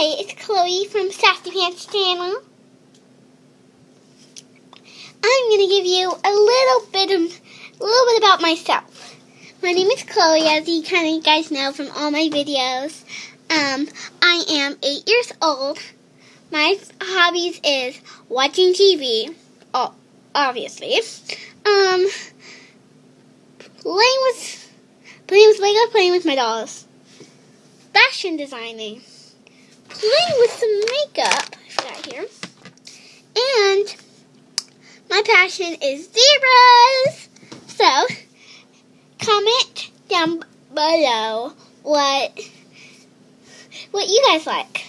Hi, it's Chloe from Sassy Pants channel. I'm gonna give you a little bit of a little bit about myself. My name is Chloe, as you kind of guys know from all my videos. Um, I am eight years old. My hobbies is watching TV, obviously. Um, playing with playing with Lego, playing with my dolls. Fashion designing playing with some makeup. I forgot here. And my passion is zebras. So comment down below what what you guys like.